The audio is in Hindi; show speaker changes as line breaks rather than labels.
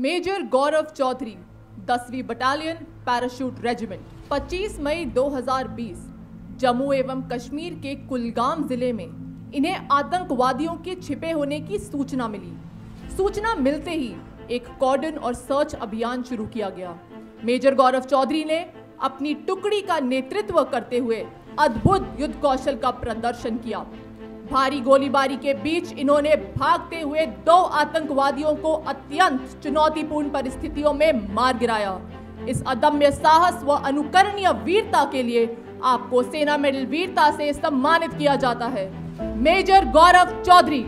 मेजर गौरव चौधरी, दसवीं बटालियन पैराशूट रेजिमेंट 25 मई 2020 जम्मू एवं कश्मीर के कुलगाम ज़िले में इन्हें आतंकवादियों के छिपे होने की सूचना मिली। सूचना मिलते ही एक कॉर्डन और सर्च अभियान शुरू किया गया। मेजर गौरव चौधरी ने अपनी टुकड़ी का नेतृत्व करते हुए अद्भुत युद्ध कौशल का प्रदर्शन किया। भारी गोलीबारी के बीच इन्होंने भागते हुए दो आतंकवादियों को अत्यंत चुनौतीपूर्ण परिस्थितियों में मार गिराया। इस अदम्य साहस व अनुकरणीय वीरता के लिए आपको सेना मेडल वीरता से सम्मानित किया जाता है। मेजर गौरव चौधरी